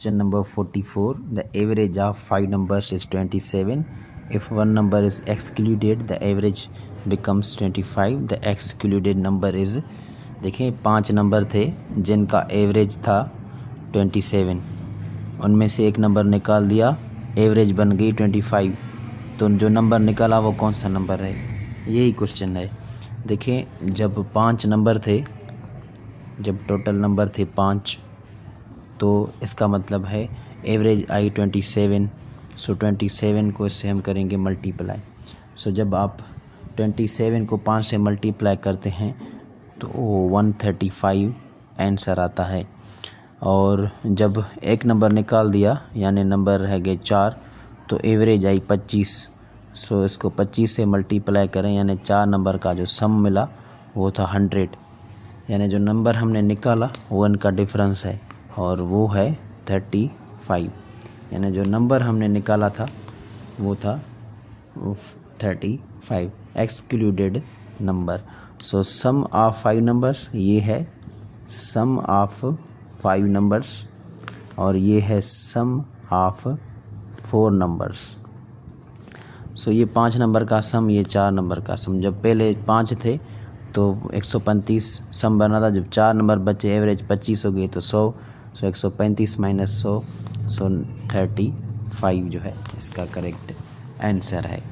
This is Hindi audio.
Question number 44. The average of five numbers is 27. If one number is excluded, the average becomes 25. The excluded number is देखिए पाँच नंबर थे जिनका एवरेज था 27 उनमें से एक नंबर निकाल दिया एवरेज बन गई 25 तो जो नंबर निकाला वो कौन सा नंबर है यही क्वेश्चन है देखिए जब पाँच नंबर थे जब टोटल नंबर थे पाँच तो इसका मतलब है एवरेज आई twenty seven so twenty seven को इससे हम करेंगे मल्टीप्लाई सो जब आप ट्वेंटी सेवन को पाँच से मल्टीप्लाई करते हैं तो वन थर्टी फाइव आंसर आता है. और जब एक नंबर निकाल दिया, यानी नंबर रह गए चार तो एवरेज आई पच्चीस. सो इसको पच्चीस से मल्टीप्लाई करें, यानी चार नंबर का जो सम मिला, वो था हंड्रेड यानी जो नंबर हमने निकाला वो इनका डिफरेंस है. और वो है थर्टी फाइव यानी जो नंबर हमने निकाला था, वो था thirty five excluded number so sum of five numbers ये है सम ऑफ़ फाइव नंबर्स और ये है sum of four numbers so ये पाँच नंबर का सम ये चार नंबर का सम जब पहले पाँच थे तो एक सौ पैंतीस सम बना था. जब चार नंबर बचे एवरेज पच्चीस हो गए तो सौ सो एक सौ पैंतीस माइनस सौ सो थर्टी फाइव जो है, इसका करेक्ट आंसर है।